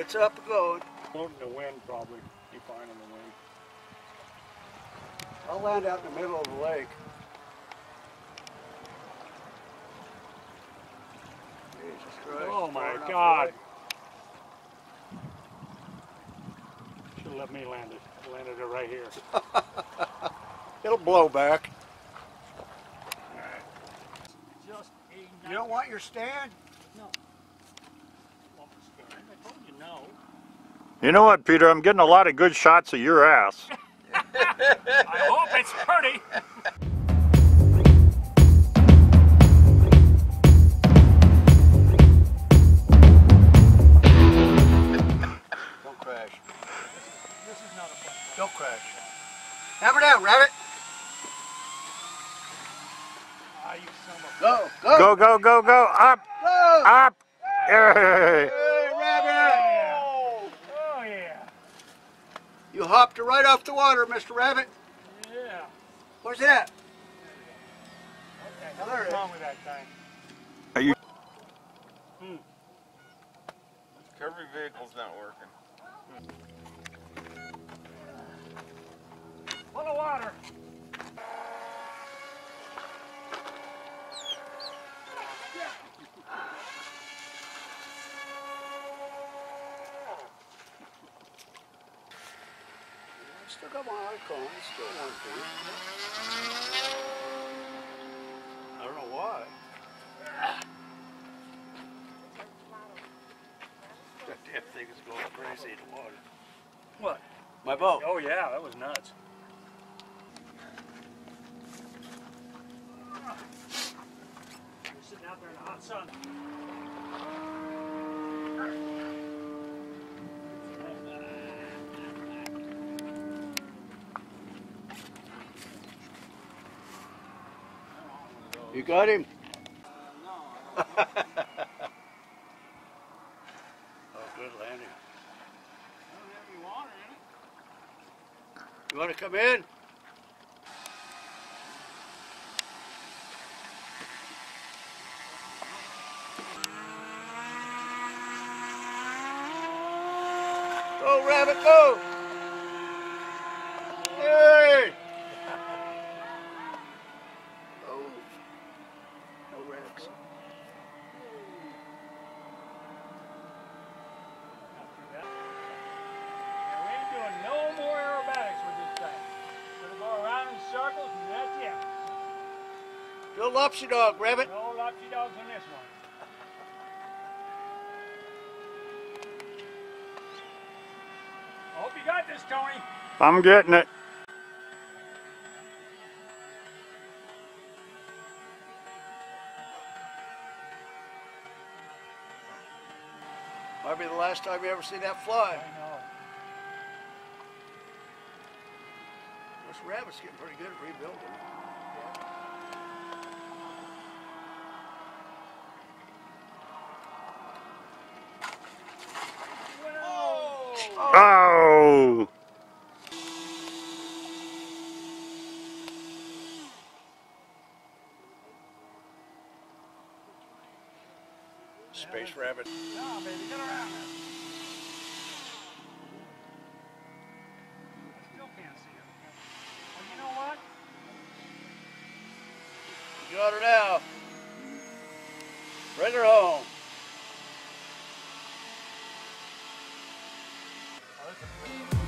It's up and going. Floating the wind probably. Be fine in the wind. I'll land out in the middle of the lake. Jesus Christ. Oh my God. away. Should have let me land it. I landed it right here. It'll blow back. Just a You don't want your stand? I told you no. You know what, Peter? I'm getting a lot of good shots of your ass. I hope it's pretty. Don't crash. This is not a fun. Don't crash. Hammer down, rabbit. Ah, you son of a. Go, go, Go, go, go, go! Up, go. up! Yay! Hey, rabbit. Oh yeah. You hopped right off the water, Mr. Rabbit. Yeah. Where's that? Okay. Now, there it What's is. wrong with that thing? Are you? Hmm. Recovery vehicle's not working. Full of water. Still got my icon. It's still working. I don't know why. That damn thing is going crazy in the water. What? My boat. Oh yeah, that was nuts. You're sitting out there in the hot sun. You got him? oh, good landing. You want to come in? Go, rabbit, go! Hey! Oh, no. We ain't doing no more aerobatics with this thing. Gonna go around in circles and that's it. Bill Lopsy dog, rabbit. No lopsy dogs on this one. I hope you got this, Tony. I'm getting it. Might be the last time you ever see that fly. I know. This rabbit's getting pretty good at rebuilding. Space yeah, Rabbit. No, baby, get around. I still can't see him. You know what? Got her now. Bring her home. Oh,